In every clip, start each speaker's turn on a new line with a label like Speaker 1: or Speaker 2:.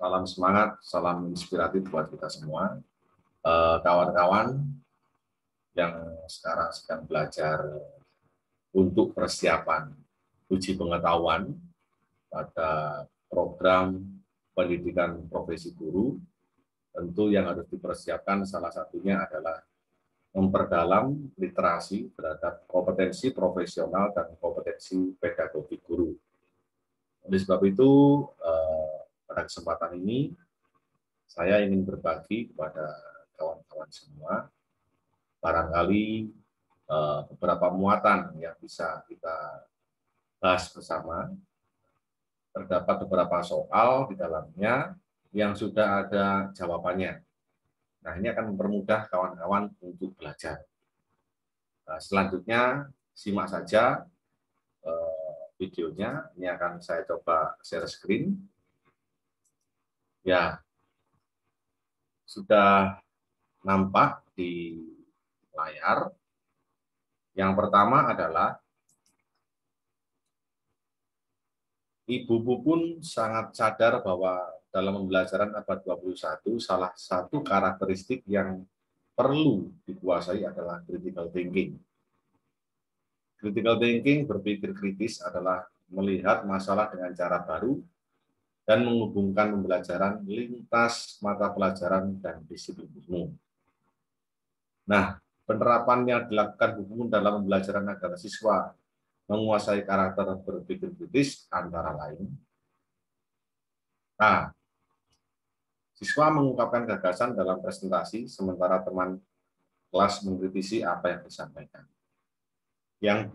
Speaker 1: Salam semangat, salam inspiratif buat kita semua. Eh, kawan-kawan yang sekarang sedang belajar untuk persiapan uji pengetahuan pada program pendidikan profesi guru, tentu yang harus dipersiapkan salah satunya adalah memperdalam literasi terhadap kompetensi profesional dan kompetensi pedagogi guru. Oleh sebab itu, eh, pada kesempatan ini, saya ingin berbagi kepada kawan-kawan semua, barangkali eh, beberapa muatan yang bisa kita bahas bersama. Terdapat beberapa soal di dalamnya yang sudah ada jawabannya. Nah, ini akan mempermudah kawan-kawan untuk belajar. Nah, selanjutnya, simak saja eh, videonya. Ini akan saya coba share screen. Ya, sudah nampak di layar. Yang pertama adalah Ibu pun sangat sadar bahwa dalam pembelajaran abad 21 salah satu karakteristik yang perlu dikuasai adalah critical thinking. Critical thinking berpikir kritis adalah melihat masalah dengan cara baru dan menghubungkan pembelajaran lintas mata pelajaran dan disiplin ilmu. Nah, penerapan yang dilakukan hubungan dalam pembelajaran agar siswa menguasai karakter berpikir kritis antara lain. Nah, siswa mengungkapkan gagasan dalam presentasi, sementara teman kelas mengkritisi apa yang disampaikan. Yang B,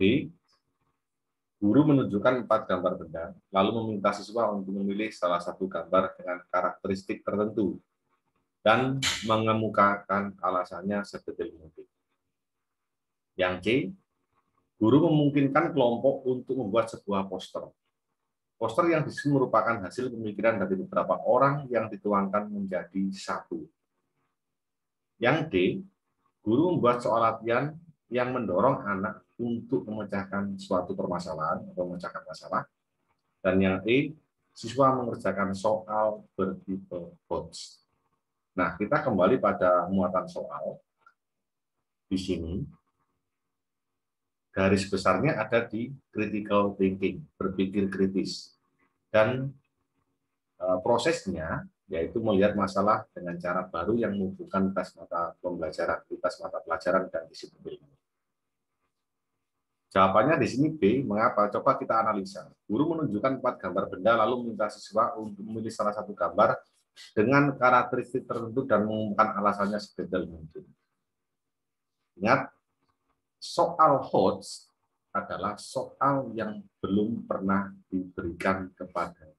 Speaker 1: Guru menunjukkan empat gambar benda, lalu meminta siswa untuk memilih salah satu gambar dengan karakteristik tertentu dan mengemukakan alasannya sedetail mungkin. Yang C, guru memungkinkan kelompok untuk membuat sebuah poster. Poster yang di sini merupakan hasil pemikiran dari beberapa orang yang dituangkan menjadi satu. Yang D, guru membuat soal latihan yang mendorong anak untuk memecahkan suatu permasalahan atau memecahkan masalah. Dan yang E, siswa mengerjakan soal bertipe box. Nah, kita kembali pada muatan soal. Di sini, garis besarnya ada di critical thinking, berpikir kritis. Dan e, prosesnya yaitu melihat masalah dengan cara baru yang menghubungkan tes mata pembelajaran, tes mata pelajaran dan disiplin. Jawabannya di sini B. Mengapa? Coba kita analisa. Guru menunjukkan empat gambar benda, lalu meminta siswa untuk memilih salah satu gambar dengan karakteristik tertentu dan mengumumkan alasannya sedetail mungkin. Ingat, soal HOTS adalah soal yang belum pernah diberikan kepada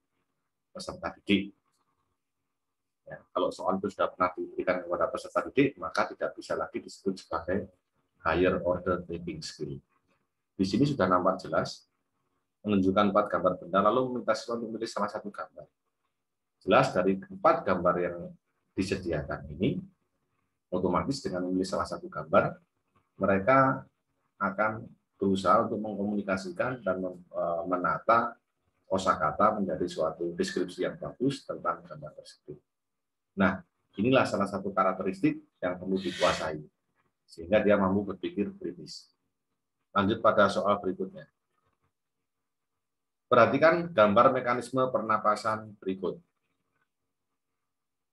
Speaker 1: peserta didik. Ya, kalau soal itu sudah pernah diberikan kepada peserta didik, maka tidak bisa lagi disebut sebagai higher order thinking skill. Di sini sudah nampak jelas, menunjukkan empat gambar benda, lalu meminta siswa untuk memilih salah satu gambar. Jelas dari empat gambar yang disediakan ini, otomatis dengan memilih salah satu gambar, mereka akan berusaha untuk mengkomunikasikan dan e, menata kosakata menjadi suatu deskripsi yang bagus tentang gambar tersebut. Nah, inilah salah satu karakteristik yang perlu dikuasai, sehingga dia mampu berpikir kritis. Lanjut pada soal berikutnya. Perhatikan gambar mekanisme pernapasan berikut.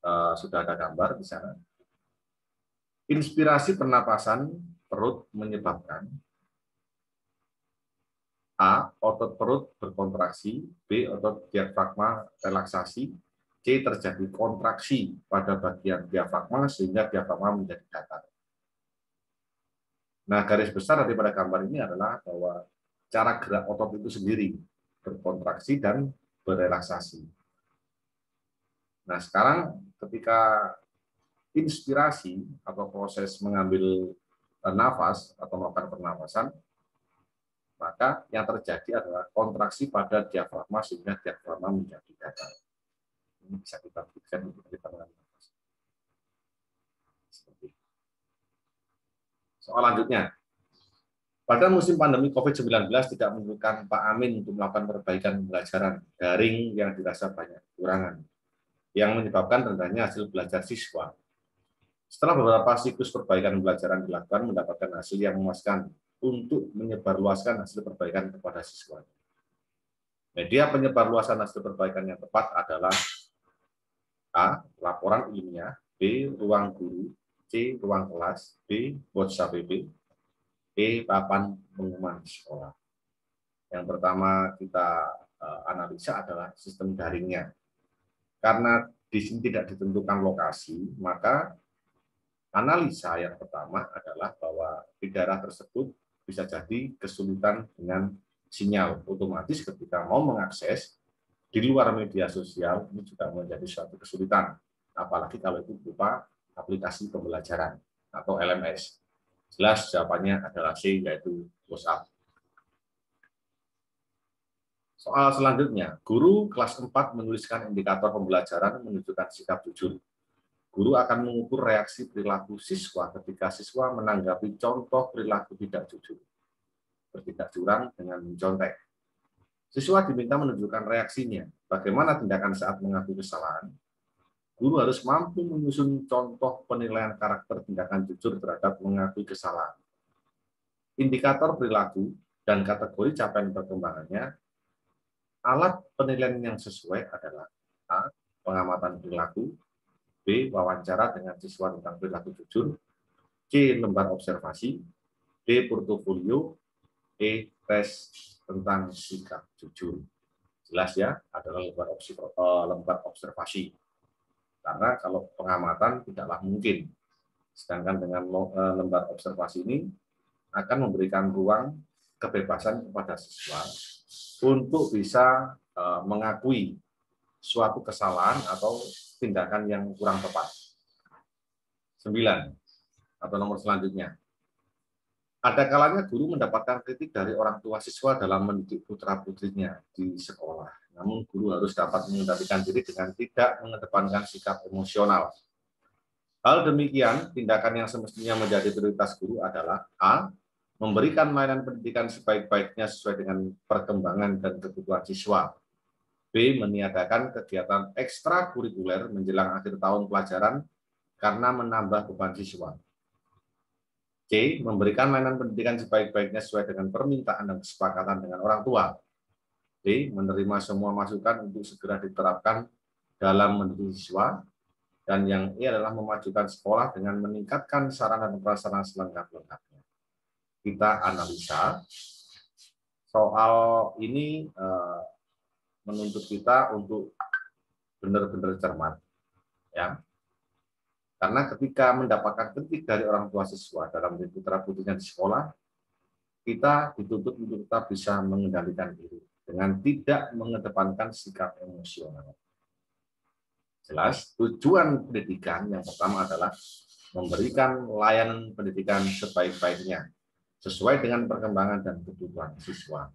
Speaker 1: Uh, sudah ada gambar di sana. Inspirasi pernapasan perut menyebabkan A. Otot perut berkontraksi, B. Otot diafragma relaksasi, C. Terjadi kontraksi pada bagian diafragma sehingga diafragma menjadi datar. Nah, garis besar daripada gambar ini adalah bahwa cara gerak otot itu sendiri berkontraksi dan berrelaksasi. Nah, sekarang ketika inspirasi atau proses mengambil nafas atau melakukan pernafasan, maka yang terjadi adalah kontraksi pada diafragma sehingga diafragma menjadi datar. Ini bisa kita buktikan untuk kita mengambil nafas. Seperti itu. Soal lanjutnya. Pada musim pandemi COVID-19 tidak menunjukkan Pak Amin untuk melakukan perbaikan pembelajaran daring yang dirasa banyak kekurangan. yang menyebabkan rendahnya hasil belajar siswa. Setelah beberapa siklus perbaikan pembelajaran dilakukan, mendapatkan hasil yang memuaskan untuk menyebarluaskan hasil perbaikan kepada siswa. Media penyebarluasan hasil perbaikan yang tepat adalah A. Laporan ilmiah B. Ruang guru Ruang kelas B. WhatsApp BB E. Papan pengumuman sekolah. Yang pertama kita eh, analisa adalah sistem daringnya. Karena di sini tidak ditentukan lokasi, maka analisa yang pertama adalah bahwa di daerah tersebut bisa jadi kesulitan dengan sinyal otomatis ketika mau mengakses di luar media sosial ini juga menjadi suatu kesulitan apalagi kalau itu berupa aplikasi pembelajaran atau LMS jelas jawabannya adalah C yaitu WhatsApp Soal selanjutnya, guru kelas 4 menuliskan indikator pembelajaran menunjukkan sikap jujur. Guru akan mengukur reaksi perilaku siswa ketika siswa menanggapi contoh perilaku tidak jujur. Bertindak curang dengan mencontek. Siswa diminta menunjukkan reaksinya. Bagaimana tindakan saat mengaku kesalahan? Guru harus mampu menyusun contoh penilaian karakter tindakan jujur terhadap mengakui kesalahan. Indikator perilaku dan kategori capaian perkembangannya Alat penilaian yang sesuai adalah A. Pengamatan perilaku B. Wawancara dengan siswa tentang perilaku jujur C. Lembar observasi D. Portofolio E. Tes tentang sikap jujur. Jelas ya, adalah lembar, eh, observasi. Karena kalau pengamatan tidaklah mungkin. Sedangkan dengan eh, lembar observasi ini akan memberikan ruang kebebasan kepada siswa untuk bisa eh, mengakui suatu kesalahan atau tindakan yang kurang tepat. Sembilan, atau nomor selanjutnya. Ada kalanya guru mendapatkan kritik dari orang tua siswa dalam mendidik putra-putrinya di sekolah. Namun guru harus dapat mengendalikan diri dengan tidak mengedepankan sikap emosional. Hal demikian, tindakan yang semestinya menjadi prioritas guru adalah A memberikan layanan pendidikan sebaik-baiknya sesuai dengan perkembangan dan kebutuhan siswa. B. Meniadakan kegiatan ekstrakurikuler menjelang akhir tahun pelajaran karena menambah beban siswa. Memberikan layanan pendidikan sebaik-baiknya sesuai dengan permintaan dan kesepakatan dengan orang tua. D. Menerima semua masukan untuk segera diterapkan dalam mendidik siswa. Dan yang E adalah memajukan sekolah dengan meningkatkan sarana dan prasarana selengkap-lengkapnya kita analisa soal ini uh, menuntut kita untuk benar-benar cermat ya karena ketika mendapatkan kritik dari orang tua siswa dalam putra putrinya di sekolah kita dituntut untuk kita bisa mengendalikan diri dengan tidak mengedepankan sikap emosional jelas tujuan pendidikan yang pertama adalah memberikan layanan pendidikan sebaik-baiknya sesuai dengan perkembangan dan kebutuhan siswa.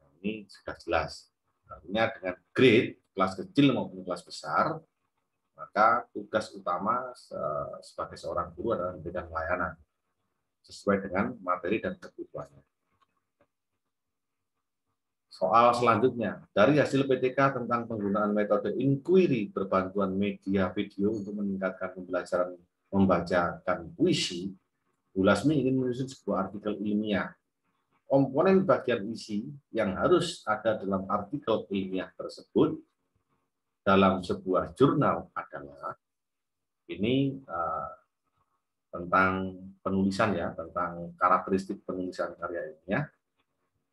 Speaker 1: Nah, ini sudah jelas. Artinya dengan grade, kelas kecil maupun kelas besar, maka tugas utama sebagai seorang guru adalah memberikan layanan sesuai dengan materi dan kebutuhannya. Soal selanjutnya, dari hasil PTK tentang penggunaan metode inquiry berbantuan media video untuk meningkatkan pembelajaran membacakan puisi, Bu Lasmi ingin menyusun sebuah artikel ilmiah. Komponen bagian isi yang harus ada dalam artikel ilmiah tersebut dalam sebuah jurnal adalah ini uh, tentang penulisan ya, tentang karakteristik penulisan karya ilmiah.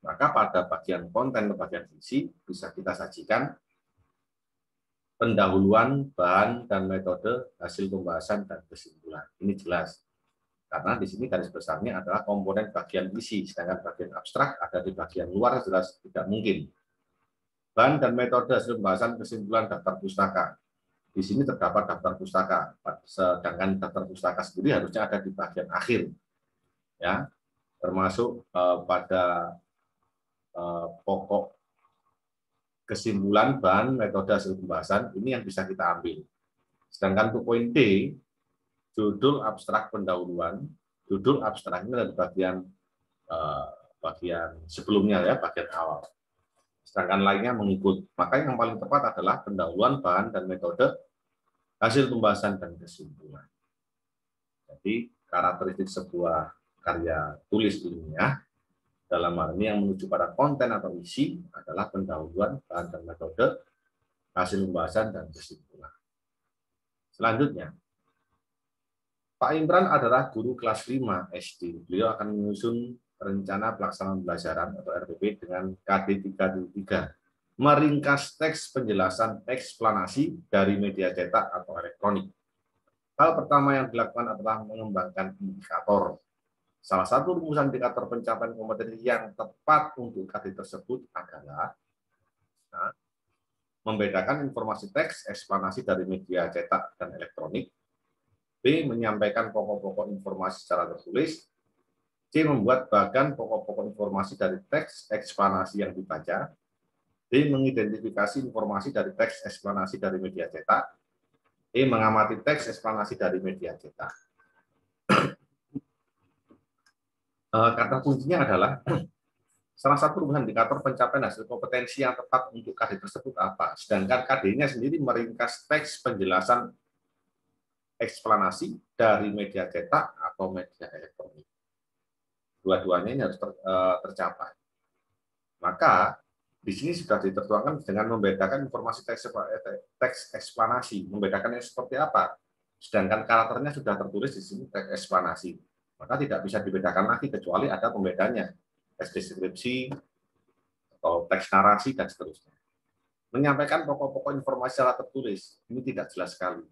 Speaker 1: Maka pada bagian konten bagian isi bisa kita sajikan pendahuluan bahan dan metode hasil pembahasan dan kesimpulan. Ini jelas. Karena di sini garis besarnya adalah komponen bagian isi, sedangkan bagian abstrak ada di bagian luar jelas tidak mungkin. Bahan dan metode hasil pembahasan kesimpulan daftar pustaka. Di sini terdapat daftar pustaka, sedangkan daftar pustaka sendiri harusnya ada di bagian akhir. Ya, termasuk eh, pada eh, pokok kesimpulan bahan metode hasil pembahasan ini yang bisa kita ambil. Sedangkan untuk poin D judul abstrak pendahuluan, judul abstrak ini adalah bagian uh, bagian sebelumnya ya, bagian awal. Sedangkan lainnya mengikut. Maka yang paling tepat adalah pendahuluan bahan dan metode hasil pembahasan dan kesimpulan. Jadi karakteristik sebuah karya tulis ilmiah dalam hal ini yang menuju pada konten atau isi adalah pendahuluan bahan dan metode hasil pembahasan dan kesimpulan. Selanjutnya, Pak Imran adalah guru kelas 5 SD. Beliau akan menyusun rencana pelaksanaan pembelajaran atau RPP dengan KD 373 meringkas teks penjelasan eksplanasi dari media cetak atau elektronik. Hal pertama yang dilakukan adalah mengembangkan indikator. Salah satu rumusan indikator pencapaian kompetensi yang tepat untuk KD tersebut adalah nah, membedakan informasi teks eksplanasi dari media cetak dan elektronik B. Menyampaikan pokok-pokok informasi secara tertulis. Membuat bagan pokok-pokok informasi dari teks eksplanasi yang dibaca. D. Mengidentifikasi informasi dari teks eksplanasi dari media cetak. E. Mengamati teks eksplanasi dari media cetak. Eh, kata kuncinya adalah salah satu rumusan indikator pencapaian hasil kompetensi yang tepat untuk KD tersebut apa. Sedangkan KD-nya sendiri meringkas teks penjelasan eksplanasi dari media cetak atau media elektronik. Dua-duanya ini harus ter, uh, tercapai. Maka di sini sudah ditertuangkan dengan membedakan informasi teks, teks eksplanasi. Membedakannya seperti apa? Sedangkan karakternya sudah tertulis di sini teks eksplanasi. Maka tidak bisa dibedakan lagi kecuali ada pembedanya. Teks deskripsi, atau teks narasi, dan seterusnya. Menyampaikan pokok-pokok informasi secara tertulis, ini tidak jelas sekali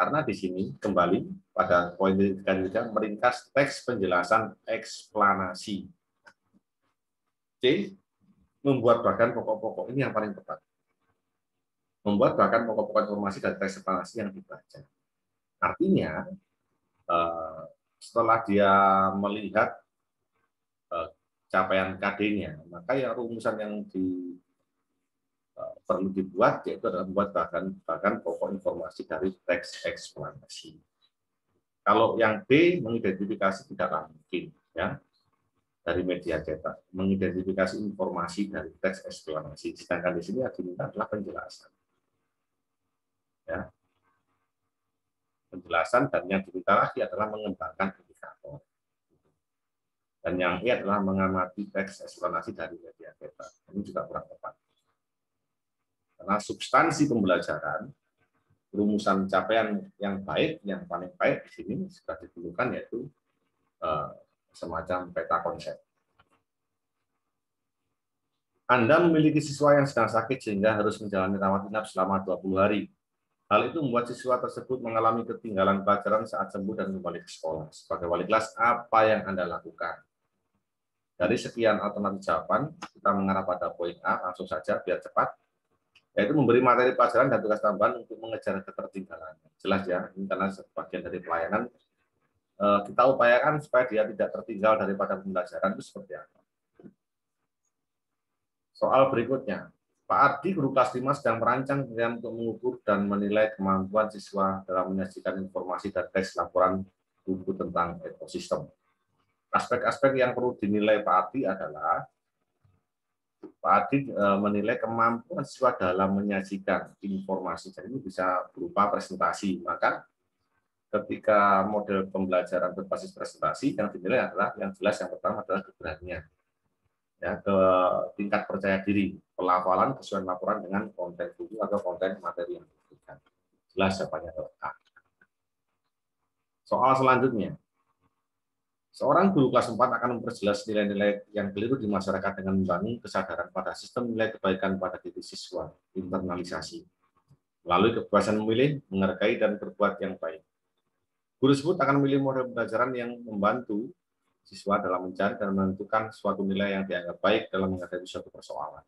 Speaker 1: karena di sini kembali pada poin ketiga meringkas teks penjelasan eksplanasi. C. Membuat bagan pokok-pokok ini yang paling tepat. Membuat bahkan pokok-pokok informasi dari teks eksplanasi yang dibaca. Artinya, eh, setelah dia melihat eh, capaian KD-nya, maka ya rumusan yang di perlu dibuat yaitu adalah membuat bahkan bahkan pokok informasi dari teks eksplanasi. Kalau yang B mengidentifikasi tidaklah mungkin ya dari media cetak mengidentifikasi informasi dari teks eksplanasi. Sedangkan di sini yang diminta adalah penjelasan. Ya. Penjelasan dan yang diminta lagi adalah mengembangkan indikator. Dan yang ini adalah mengamati teks eksplanasi dari media cetak. Ini juga kurang tepat. Karena substansi pembelajaran, rumusan capaian yang baik, yang paling baik di sini sudah ditentukan yaitu uh, semacam peta konsep. Anda memiliki siswa yang sedang sakit sehingga harus menjalani rawat inap selama 20 hari. Hal itu membuat siswa tersebut mengalami ketinggalan pelajaran saat sembuh dan kembali ke sekolah. Sebagai wali kelas, apa yang Anda lakukan? Dari sekian alternatif jawaban, kita mengarah pada poin A, langsung saja biar cepat yaitu memberi materi pelajaran dan tugas tambahan untuk mengejar ketertinggalan. Jelas ya, ini karena sebagian dari pelayanan eh, kita upayakan supaya dia tidak tertinggal daripada pembelajaran itu seperti apa. Soal berikutnya, Pak Ardi, guru kelas 5 sedang merancang program untuk mengukur dan menilai kemampuan siswa dalam menyajikan informasi dan teks laporan buku tentang ekosistem. Aspek-aspek yang perlu dinilai Pak Ardi adalah Pak Adi e, menilai kemampuan siswa dalam menyajikan informasi. Jadi ini bisa berupa presentasi. Maka ketika model pembelajaran berbasis presentasi yang dinilai adalah yang jelas yang pertama adalah keberanian. Ya, ke tingkat percaya diri, pelafalan kesesuaian laporan dengan konten buku atau konten materi yang diberikan. Jelas jawabannya adalah Soal selanjutnya, Seorang guru kelas 4 akan memperjelas nilai-nilai yang keliru di masyarakat dengan membangun kesadaran pada sistem nilai kebaikan pada diri siswa, internalisasi. Melalui kebebasan memilih, menghargai, dan berbuat yang baik. Guru tersebut akan memilih model pembelajaran yang membantu siswa dalam mencari dan menentukan suatu nilai yang dianggap baik dalam menghadapi suatu persoalan.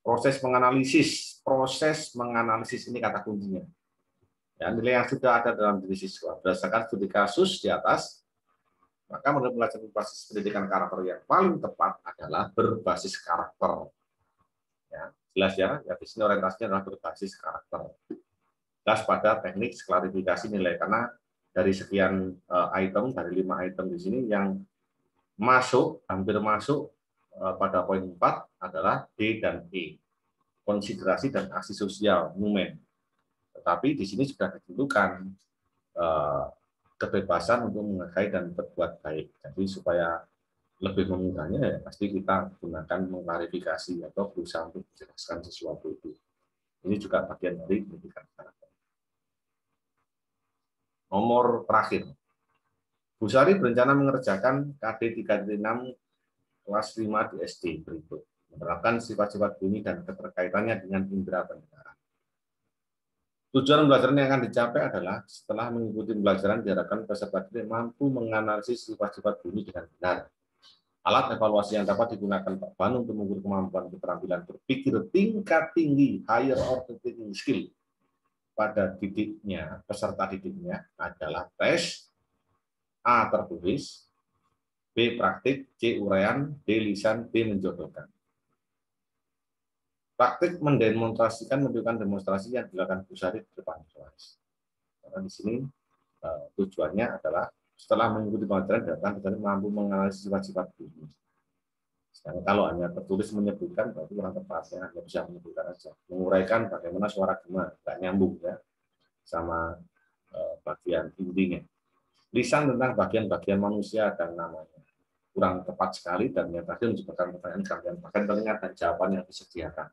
Speaker 1: Proses menganalisis, proses menganalisis ini kata kuncinya. Ya, nilai yang sudah ada dalam diri siswa berdasarkan studi kasus di atas maka menurut pelajaran berbasis pendidikan karakter yang paling tepat adalah berbasis karakter. Ya, jelas ya, ya di sini orientasinya adalah berbasis karakter. Jelas pada teknik klarifikasi nilai karena dari sekian uh, item dari lima item di sini yang masuk hampir masuk eh, pada poin 4 adalah D dan E, konsiderasi dan aksi sosial, momen. Tetapi di sini sudah ditentukan eh, kebebasan untuk menghargai dan berbuat baik. Jadi supaya lebih memudahnya ya pasti kita gunakan mengklarifikasi atau berusaha untuk menjelaskan sesuatu itu. Ini juga bagian dari pendidikan karakter. Nomor terakhir, Bu Sari berencana mengerjakan KD 3.6 kelas 5 di SD berikut. Menerapkan sifat-sifat bunyi dan keterkaitannya dengan indera pendengaran. Tujuan pembelajaran yang akan dicapai adalah setelah mengikuti pembelajaran diharapkan peserta didik mampu menganalisis sifat-sifat bunyi dengan benar. Alat evaluasi yang dapat digunakan Pak Ban untuk mengukur kemampuan keterampilan berpikir tingkat tinggi, higher order thinking skill pada didiknya, peserta didiknya adalah tes A tertulis, B praktik, C uraian, D lisan, D menjodohkan. Praktik mendemonstrasikan menunjukkan demonstrasi yang dilakukan Busari di depan kelas. Karena di sini uh, tujuannya adalah setelah mengikuti pelajaran datang Busari mampu menganalisis sifat-sifat bunyi. Sedangkan kalau hanya tertulis menyebutkan berarti kurang tepat ya, hanya bisa menyebutkan saja. Menguraikan bagaimana suara gema, nggak nyambung ya sama uh, bagian intinya. Lisan tentang bagian-bagian manusia dan namanya kurang tepat sekali dan yang tadi menyebutkan pertanyaan kalian bahkan telinga dan jawaban yang disediakan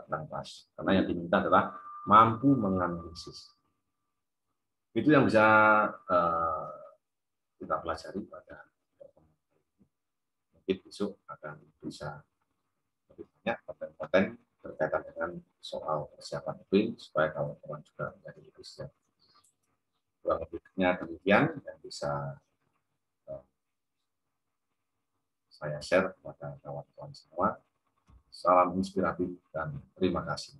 Speaker 1: tentang pas. Karena yang diminta adalah mampu menganalisis. Itu yang bisa uh, kita pelajari pada mungkin besok akan bisa lebih banyak konten-konten berkaitan dengan soal persiapan UIN supaya kawan-kawan juga menjadi lebih siap. Kurang lebihnya demikian yang bisa uh, saya share kepada kawan-kawan semua. Salam inspiratif dan terima kasih.